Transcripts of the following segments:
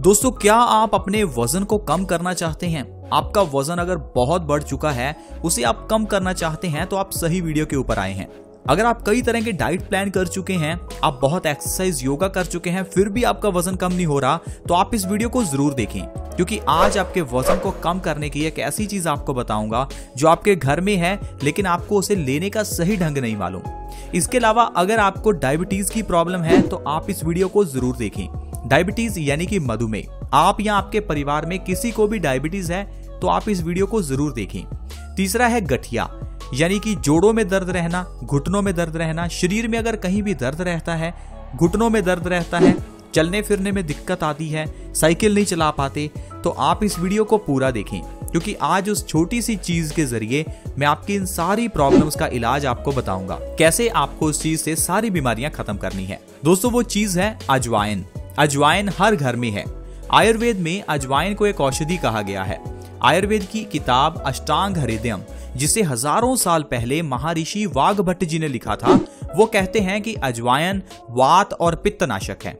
दोस्तों, क्या आप अपने वज़न को कम करना चाहते हैं? आपका वज़न अगर बहुत बढ़ चुका है, उसे आप कम करना चाहते हैं तो आप सही वीडियो के ऊपर आए हैं। अगर आप कई तरह के डाइट प्लान कर चुके हैं, आप बहुत एक्सरसाइज योगा कर चुके हैं, फिर भी आपका वज़न कम नहीं हो रहा तो आप इस वीडियो को ज़रूर देखें। क्योंकि आज आपके वज़न को कम करने की एक ऐसी चीज़ आपको बताऊँगा, जो आपके घर में है, लेकिन आपको उसे लेने का सही ढंग नहीं मालूम। इसके अलावा, अगर आपको डायबिटीज़ की प्रॉब्लम है तो आप इस वीडियो को ज़रूर देखें। डायबिटीज़ यानी कि मधुमेह। आप या आपके परिवार में किसी को भी डायबिटीज़ है तो आप इस वीडियो को ज़रूर देखें। तीसरा है गठिया। यानी कि जोड़ों में दर्द रहना, घुटनों में दर्द रहना, शरीर में अगर कहीं भी दर्द रहता है, घुटनों में दर्द रहता है, चलने फिरने में दिक्कत आती है, साइकिल नहीं चला पाते तो आप इस वीडियो को पूरा देखें। क्योंकि आज उस छोटी सी चीज़ के ज़रिए मैं आपकी इन सारी प्रॉब्लम्स का इलाज आपको बताऊँगा। कैसे आपको उस चीज़ से सारी बीमारियाँ खत्म करनी है। दोस्तों, वो चीज़ है अजवाइन। अजवाइन हर घर में है। आयुर्वेद में अजवाइन को एक औषधि कहा गया है। आयुर्वेद की किताब अष्टांग हृदयम जिसे हज़ारों साल पहले महारिषि वाघ भट्ट जी ने लिखा था, वो कहते हैं कि अजवायन, वात और पित्तनाशक है।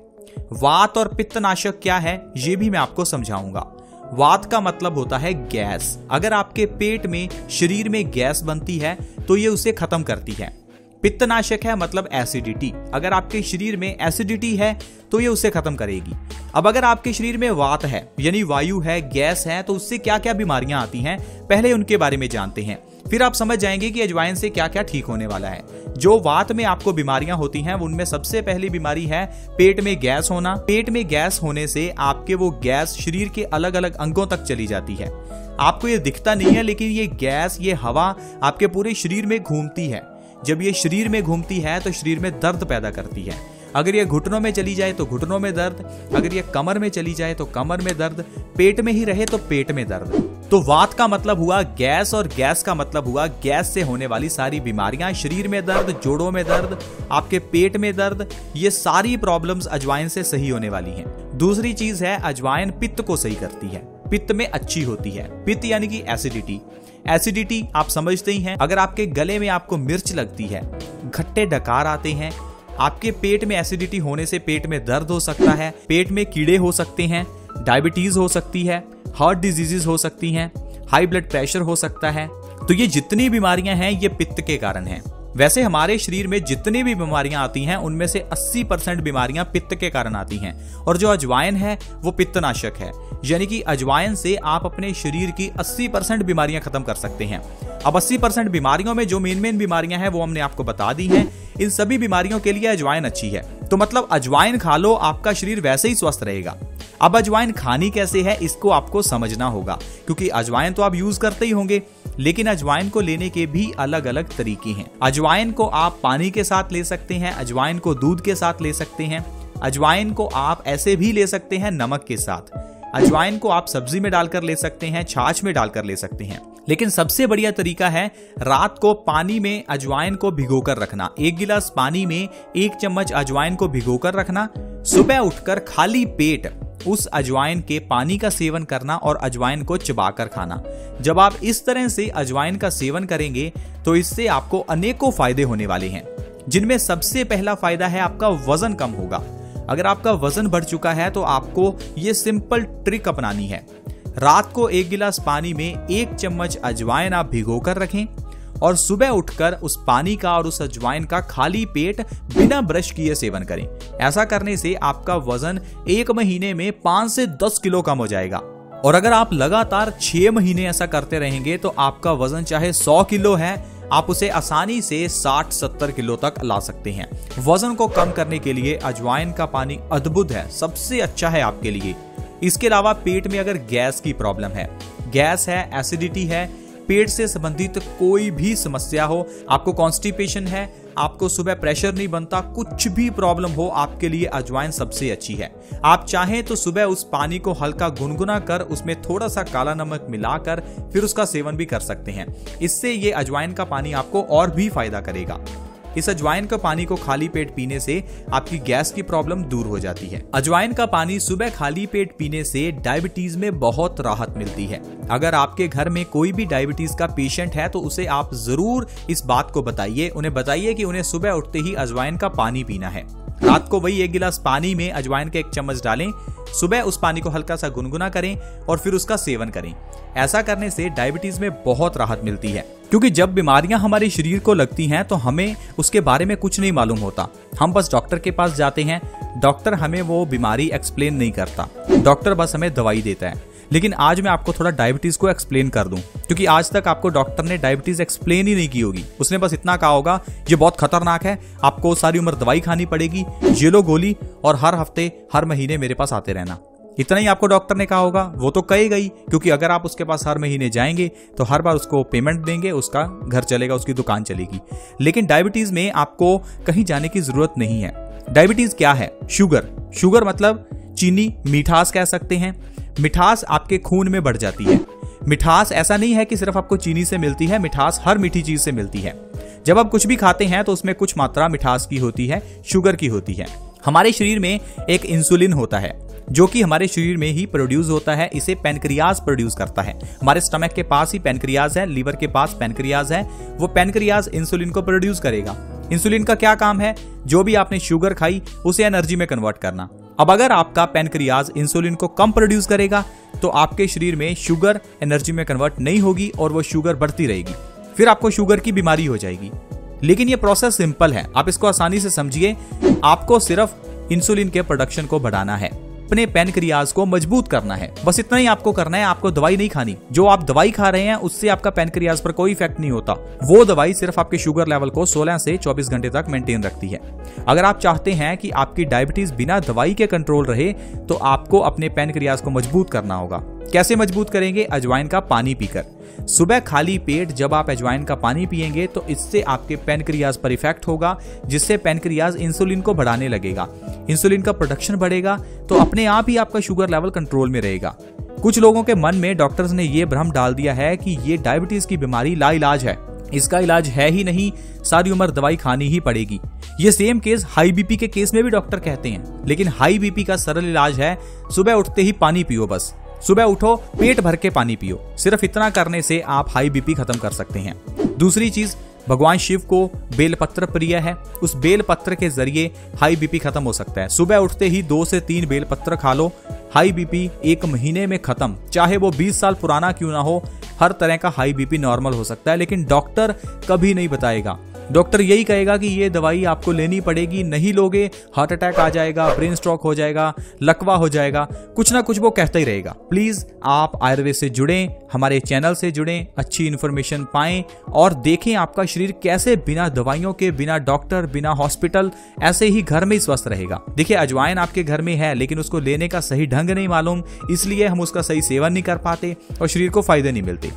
वात और पित्तनाशक क्या है, ये भी मैं आपको समझाऊँगा। वात का मतलब होता है गैस। अगर आपके पेट में, शरीर में गैस बनती है तो ये उसे खत्म करती है। पित्तनाशक है मतलब एसिडिटी अगर आपके शरीर में एसिडिटी है तो ये उसे खत्म करेगी। अब अगर आपके शरीर में वात है, यानी वायु है, गैस है तो उससे क्या क्या बीमारियाँ आती हैं, पहले उनके बारे में जानते हैं। फिर आप समझ जाएँगे कि अजवाइन से क्या क्या ठीक होने वाला है। जो वात में आपको बीमारियाँ होती हैं, उनमें सबसे पहली बीमारी है पेट में गैस होना। पेट में गैस होने से आपके वो गैस शरीर के अलग अलग अंगों तक चली जाती है। आपको ये दिखता नहीं है, लेकिन ये गैस, ये हवा आपके पूरे शरीर में घूमती है। जब ये शरीर में घूमती है तो शरीर में दर्द पैदा करती है। अगर ये घुटनों में चली जाए तो घुटनों में दर्द। अगर ये कमर में चली जाए तो कमर में दर्द। पेट में ही रहे तो पेट में दर्द। तो वात का मतलब हुआ गैस, और गैस का मतलब हुआ गैस से होने वाली सारी बीमारियाँ। शरीर में दर्द, जोड़ों में दर्द, आपके पेट में दर्द, ये सारी प्रॉब्लम्स अजवाइन से सही होने वाली हैं। दूसरी चीज़ है, अजवाइन पित्त को सही करती है। पित्त में अच्छी होती है। पित्त यानी कि एसिडिटी एसिडिटी आप समझते ही हैं। अगर आपके गले में आपको मिर्च लगती है, घट्टे डकार आते हैं, आपके पेट में एसिडिटी होने से पेट में दर्द हो सकता है, पेट में कीड़े हो सकते हैं डायबिटीज़ हो सकती है हार्ट डिजीजेस हो सकती हैं हाई ब्लड प्रेशर हो सकता है तो ये जितनी बीमारियाँ हैं, ये पित्त के कारण हैं। वैसे हमारे शरीर में जितनी भी बीमारियाँ आती हैं, उनमें से 80 परसेंट बीमारियाँ पित्त के कारण आती हैं। और जो अजवाइन है, वो पित्तनाशक है। यानी कि अजवाइन से आप अपने शरीर की 80 परसेंट बीमारियाँ खत्म कर सकते हैं। अब 80 परसेंट बीमारियों में जो मेन मेन बीमारियाँ हैं, वो हमने आपको बता दी हैं। इन सभी बीमारियों के लिए अजवाइन अच्छी है। तो मतलब अजवाइन खा लो, आपका शरीर वैसे ही स्वस्थ रहेगा। अब अजवाइन खानी कैसे है, इसको आपको समझना होगा। क्योंकि अजवाइन तो आप यूज़ करते ही होंगे। लेकिन अजवाइन को लेने के भी अलग अलग तरीके हैं। अजवाइन को आप पानी के साथ ले सकते हैं, अजवाइन को दूध के साथ ले सकते हैं, अजवाइन को आप ऐसे भी ले सकते हैं नमक के साथ। अजवाइन को आप सब्ज़ी में डालकर ले सकते हैं, छाछ में डालकर ले सकते हैं। लेकिन सबसे बढ़िया तरीका है रात को पानी में अजवाइन को भिगोकर रखना। एक गिलास पानी में एक चम्मच अजवाइन को भिगोकर रखना। सुबह उठकर खाली पेट उस अजवाइन के पानी का सेवन करना और अजवाइन को चबाकर खाना। जब आप इस तरह से अजवाइन का सेवन करेंगे तो इससे आपको अनेकों फ़ायदे होने वाले हैं। जिनमें सबसे पहला फ़ायदा है आपका वज़न कम होगा। अगर आपका वज़न बढ़ चुका है तो आपको ये सिंपल ट्रिक अपनानी है। रात को एक गिलास पानी में एक चम्मच अजवाइन आप भिगो कर रखें। और सुबह उठकर उस पानी का और उस अजवाइन का खाली पेट बिना ब्रश किए सेवन करें। ऐसा करने से आपका वज़न एक महीने में पाँच से दस किलो कम हो जाएगा। और अगर आप लगातार छह महीने ऐसा करते रहेंगे तो आपका वज़न चाहे सौ किलो है, आप उसे आसानी से 60-70 किलो तक ला सकते हैं। वज़न को कम करने के लिए अजवाइन का पानी अद्भुत है, सबसे अच्छा है आपके लिए। इसके अलावा पेट में अगर गैस की प्रॉब्लम है, गैस है, एसिडिटी है पेट से संबंधित कोई भी समस्या हो, आपको कॉन्स्टिपेशन है, आपको सुबह प्रेशर नहीं बनता, कुछ भी प्रॉब्लम हो, आपके लिए अजवाइन सबसे अच्छी है। आप चाहें तो सुबह उस पानी को हल्का गुनगुना कर, उसमें थोड़ा सा काला नमक मिलाकर, फिर उसका सेवन भी कर सकते हैं। इससे ये अजवाइन का पानी आपको और भी फ़ायदा करेगा। इस अजवाइन का पानी को खाली पेट पीने से आपकी गैस की प्रॉब्लम दूर हो जाती है। अजवाइन का पानी सुबह खाली पेट पीने से डायबिटीज़ में बहुत राहत मिलती है। अगर आपके घर में कोई भी डायबिटीज़ का पेशेंट है तो उसे आप ज़रूर इस बात को बताइए। उन्हें बताइए कि उन्हें सुबह उठते ही अजवाइन का पानी पीना है। रात को वही एक गिलास पानी में अजवाइन का एक चम्मच डालें। सुबह उस पानी को हल्का सा गुनगुना करें और फिर उसका सेवन करें। ऐसा करने से डायबिटीज़ में बहुत राहत मिलती है। क्योंकि जब बीमारियाँ हमारे शरीर को लगती हैं तो हमें उसके बारे में कुछ नहीं मालूम होता। हम बस डॉक्टर के पास जाते हैं। डॉक्टर हमें वो बीमारी एक्सप्लेन नहीं करता। डॉक्टर बस हमें दवाई देता है। लेकिन आज मैं आपको थोड़ा डायबिटीज़ को एक्सप्लेन कर दूँ, क्योंकि आज तक आपको डॉक्टर ने डायबिटीज़ एक्सप्लेन ही नहीं की होगी। उसने बस इतना कहा होगा, ये बहुत खतरनाक है, आपको सारी उम्र दवाई खानी पड़ेगी, ये लो गोली और हर हफ़्ते, हर महीने मेरे पास आते रहना। इतना ही आपको डॉक्टर ने कहा होगा। वो तो कहेगा ही क्योंकि अगर आप उसके पास हर महीने जाएँगे तो हर बार उसको पेमेंट देंगे, उसका घर चलेगा, उसकी दुकान चलेगी। लेकिन डायबिटीज़ में आपको कहीं जाने की ज़रूरत नहीं है। डायबिटीज़ क्या है? शुगर शुगर मतलब चीनी, मिठास कह सकते हैं। मिठास आपके खून में बढ़ जाती है। मिठास ऐसा नहीं है कि सिर्फ़ आपको चीनी से मिलती है, मिठास हर मीठी चीज़ से मिलती है। जब आप कुछ भी खाते हैं तो उसमें कुछ मात्रा मिठास की होती है शुगर की होती है। हमारे शरीर में एक इंसुलिन होता है। जो कि हमारे शरीर में ही प्रोड्यूस होता है, इसे पेनक्रियाज प्रोड्यूस करता है। हमारे स्टमक के पास ही पेनक्रियाज है लीवर के पास पेनक्रियाज है, वो पेनक्रियाज इंसुलिन को प्रोड्यूस करेगा। इंसुलिन का क्या काम है? जो भी आपने शुगर खाई, उसे एनर्जी में कन्वर्ट करना। अब अगर आपका पेनक्रियाज इंसुलिन को कम प्रोड्यूस करेगा तो आपके शरीर में शुगर एनर्जी में कन्वर्ट नहीं होगी और वो शुगर बढ़ती रहेगी। फिर आपको शुगर की बीमारी हो जाएगी। लेकिन ये प्रोसेस सिंपल है। आप इसको आसानी से समझिए। आपको सिर्फ़ इंसुलिन के प्रोडक्शन को बढ़ाना है। अपने पेनक्रियाज को मज़बूत करना है। बस इतना ही आपको करना है, आपको दवाई नहीं खानी। जो आप दवाई खा रहे हैं, उससे आपका पेनक्रियाज पर कोई इफ़ेक्ट नहीं होता। वो दवाई सिर्फ़ आपके शुगर लेवल को 16 से 24 घंटे तक मेंटेन रखती है। अगर आप चाहते हैं कि आपकी डायबिटीज़ बिना दवाई के कंट्रोल रहे तो आपको अपने पेनक्रियाज को मज़बूत करना होगा। कैसे मज़बूत करेंगे? अजवाइन का पानी पीकर। सुबह खाली पेट जब आप अजवाइन का पानी पिएँगे तो इससे आपके पेनक्रियाज पर इफ़ेक्ट होगा, जिससे पेनक्रियाज इंसुलिन को बढ़ाने लगेगा। इंसुलिन का प्रोडक्शन बढ़ेगा तो अपने आप ही आपका शुगर लेवल कंट्रोल में रहेगा। कुछ लोगों के मन में डॉक्टर्स ने यह भ्रम डाल दिया है कि ये डायबिटीज़ की बीमारी लाइलाज है। इसका इलाज है ही नहीं, सारी उम्र दवाई खानी ही पड़ेगी। ये सेम केस हाई बीपी के केस में भी डॉक्टर कहते हैं, लेकिन हाई बीपी का सरल इलाज है, सुबह उठते ही पानी पियो बस। सुबह उठो, पेट भर के पानी पियो। सिर्फ़ इतना करने से आप हाई बीपी खत्म कर सकते हैं। दूसरी चीज़, भगवान शिव को बेलपत्र प्रिय है। उस बेलपत्र के ज़रिए हाई बीपी खत्म हो सकता है। सुबह उठते ही दो से तीन बेलपत्र खा लो। हाई बीपी एक महीने में खत्म। चाहे वो 20 साल पुराना क्यों ना हो, हर तरह का हाई बीपी नॉर्मल हो सकता है, लेकिन डॉक्टर कभी नहीं बताएगा। डॉक्टर यही कहेगा कि ये दवाई आपको लेनी पड़ेगी, नहीं लोगे, हार्ट अटैक आ जाएगा, ब्रेन स्ट्रोक हो जाएगा, लकवा हो जाएगा, कुछ ना कुछ वो कहता ही रहेगा। प्लीज़, आप आयुर्वेद से जुड़े, हमारे चैनल से जुड़े, अच्छी इन्फॉर्मेशन पाएँ और देखें आपका शरीर कैसे बिना दवाइयों के, बिना डॉक्टर, बिना हॉस्पिटल ऐसे ही घर में ही स्वस्थ रहेगा। देखिए, अजवाइन आपके घर में है, लेकिन उसको लेने का सही ढंग नहीं मालूम, इसलिए हम उसका सही सेवन नहीं कर पाते और शरीर को फ़ायदे नहीं मिलते।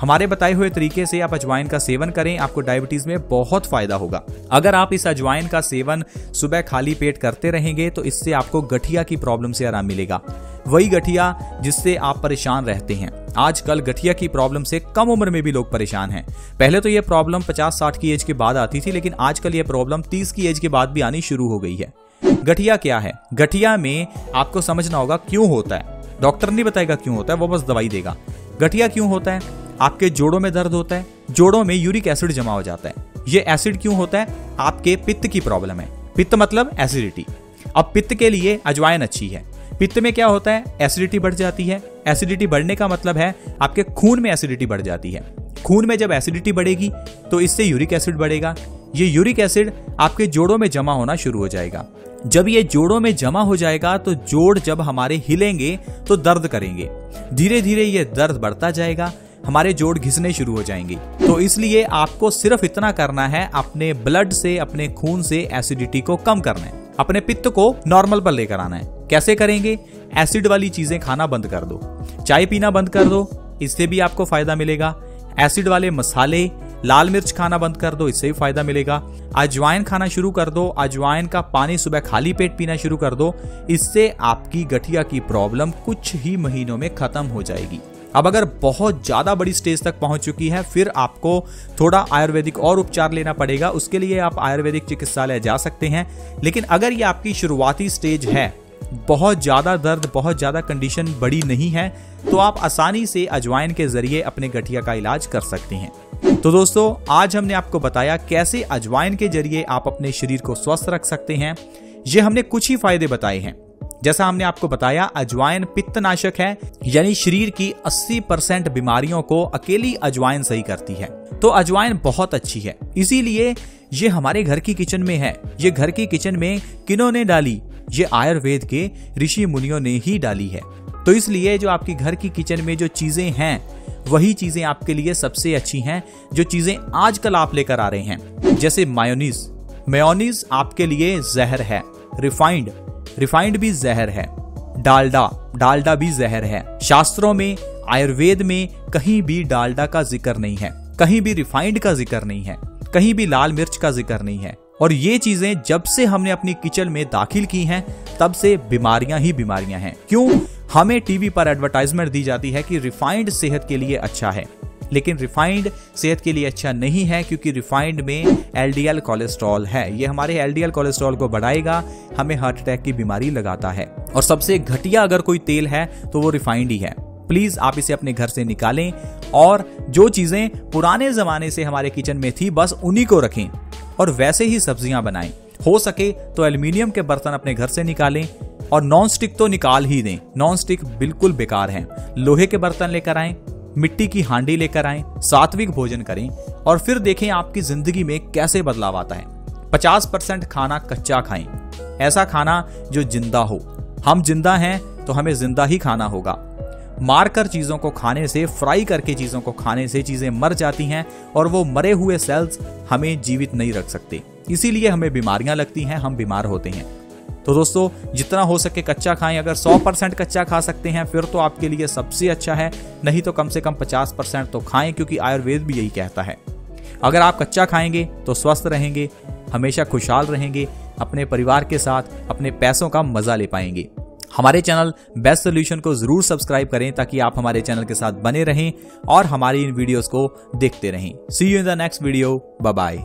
हमारे बताए हुए तरीके से आप अजवाइन का सेवन करें, आपको डायबिटीज़ में बहुत फ़ायदा होगा। अगर आप इस अजवाइन का सेवन सुबह खाली पेट करते रहेंगे तो इससे आपको गठिया की प्रॉब्लम से आराम मिलेगा। वही गठिया जिससे आप परेशान रहते हैं। आजकल गठिया की प्रॉब्लम से कम उम्र में भी लोग परेशान हैं। पहले तो यह प्रॉब्लम 50-60 की एज के बाद आती थी, लेकिन आजकल यह प्रॉब्लम 30 की एज के बाद भी आनी शुरू हो गई है। गठिया क्या है? गठिया में आपको समझना होगा क्यों होता है। डॉक्टर नहीं बताएगा क्यों होता है, वो बस दवाई देगा। गठिया क्यों होता है? आपके जोड़ों में दर्द होता है, जोड़ों में यूरिक एसिड जमा हो जाता है। ये एसिड क्यों होता है? आपके पित्त की प्रॉब्लम है। पित्त मतलब एसिडिटी। अब पित्त के लिए अजवाइन अच्छी है। पित्त में क्या होता है? एसिडिटी बढ़ जाती है। एसिडिटी बढ़ने का मतलब है आपके खून में एसिडिटी बढ़ जाती है। खून में जब एसिडिटी बढ़ेगी तो इससे यूरिक एसिड बढ़ेगा। ये यूरिक एसिड आपके जोड़ों में जमा होना शुरू हो जाएगा। जब ये जोड़ों में जमा हो जाएगा तो जोड़ जब हमारे हिलेंगे तो दर्द करेंगे। धीरे धीरे ये दर्द बढ़ता जाएगा। हमारे जोड़ घिसने शुरू हो जाएँगे। तो इसलिए आपको सिर्फ़ इतना करना है अपने ब्लड से, अपने खून से एसिडिटी को कम करना है। अपने पित्त को नॉर्मल पर लेकर आना है। कैसे करेंगे? एसिड वाली चीज़ें खाना बंद कर दो। चाय पीना बंद कर दो, इससे भी आपको फ़ायदा मिलेगा। एसिड वाले मसाले, लाल मिर्च खाना बंद कर दो, इससे भी फ़ायदा मिलेगा। अजवाइन खाना शुरू कर दो, अजवाइन का पानी सुबह खाली पेट पीना शुरू कर दो। इससे आपकी गठिया की प्रॉब्लम कुछ ही महीनों में खत्म हो जाएगी। अब अगर बहुत ज़्यादा बड़ी स्टेज तक पहुँच चुकी है, फिर आपको थोड़ा आयुर्वेदिक और उपचार लेना पड़ेगा। उसके लिए आप आयुर्वेदिक चिकित्सालय जा सकते हैं। लेकिन अगर ये आपकी शुरुआती स्टेज है, बहुत ज़्यादा दर्द, बहुत ज़्यादा कंडीशन बड़ी नहीं है तो आप आसानी से अजवाइन के ज़रिए अपने गठिया का इलाज कर सकते हैं। तो दोस्तों, आज हमने आपको बताया कैसे अजवाइन के ज़रिए आप अपने शरीर को स्वस्थ रख सकते हैं। ये हमने कुछ ही फ़ायदे बताए हैं। जैसा हमने आपको बताया, अजवाइन पित्तनाशक है, यानी शरीर की 80 परसेंट बीमारियों को अकेली अजवाइन सही करती है। तो अजवाइन बहुत अच्छी है। इसीलिए ये हमारे घर की किचन में है। ये घर की किचन में किन्होंने डाली? ये आयुर्वेद के ऋषि मुनियों ने ही डाली है। तो इसलिए जो आपकी घर की किचन में जो चीज़ें हैं, वही चीज़ें आपके लिए सबसे अच्छी हैं, जो चीज़ें आजकल आप लेकर आ रहे हैं। जैसे मायोनीज। मेयोनीज आपके लिए जहर है। रिफाइंड। रिफाइंड भी जहर है। डालडा डालडा भी जहर है। शास्त्रों में, आयुर्वेद में कहीं भी डालडा का ज़िक्र नहीं है। कहीं भी रिफाइंड का ज़िक्र नहीं है। कहीं भी लाल मिर्च का ज़िक्र नहीं है। और ये चीज़ें जब से हमने अपनी किचन में दाखिल की हैं, तब से बीमारियाँ ही बीमारियाँ हैं। क्यों? हमें टीवी पर एडवर्टाइजमेंट दी जाती है कि रिफाइंड सेहत के लिए अच्छा है। लेकिन रिफाइंड सेहत के लिए अच्छा नहीं है क्योंकि रिफाइंड में एलडीएल कोलेस्ट्रॉल है। ये हमारे एलडीएल कोलेस्ट्रॉल को बढ़ाएगा, हमें हार्ट अटैक की बीमारी लगाता है। और सबसे घटिया अगर कोई तेल है तो वो रिफाइंड ही है। प्लीज़ आप इसे अपने घर से निकालें और जो चीज़ें पुराने जमाने से हमारे किचन में थी, बस उन्हीं को रखें और वैसे ही सब्ज़ियाँ बनाएँ। हो सके तो एल्यूमिनियम के बर्तन अपने घर से निकालें और नॉन स्टिक तो निकाल ही दें। नॉन स्टिक बिल्कुल बेकार हैं। लोहे के बर्तन लेकर आए मिट्टी की हांडी लेकर आए, सात्विक भोजन करें और फिर देखें आपकी ज़िंदगी में कैसे बदलाव आता है। पचास परसेंट खाना कच्चा खाएँ। ऐसा खाना जो ज़िंदा हो। हम ज़िंदा हैं तो हमें ज़िंदा ही खाना होगा। मारकर चीज़ों को खाने से, फ्राई करके चीज़ों को खाने से चीज़ें मर जाती हैं और वो मरे हुए सेल्स हमें जीवित नहीं रख सकते। इसीलिए हमें बीमारियाँ लगती हैं, हम बीमार होते हैं। तो दोस्तों, जितना हो सके कच्चा खाएँ। अगर 100 परसेंट कच्चा खा सकते हैं, फिर तो आपके लिए सबसे अच्छा है। नहीं तो कम से कम 50 परसेंट तो खाएँ, क्योंकि आयुर्वेद भी यही कहता है। अगर आप कच्चा खाएँगे तो स्वस्थ रहेंगे, हमेशा खुशहाल रहेंगे, अपने परिवार के साथ, अपने पैसों का मज़ा ले पाएँगे। हमारे चैनल बेस्ट सोल्यूशन को ज़रूर सब्सक्राइब करें, ताकि आप हमारे चैनल के साथ बने रहें और हमारी इन वीडियोस को देखते रहें। See you in the next video bye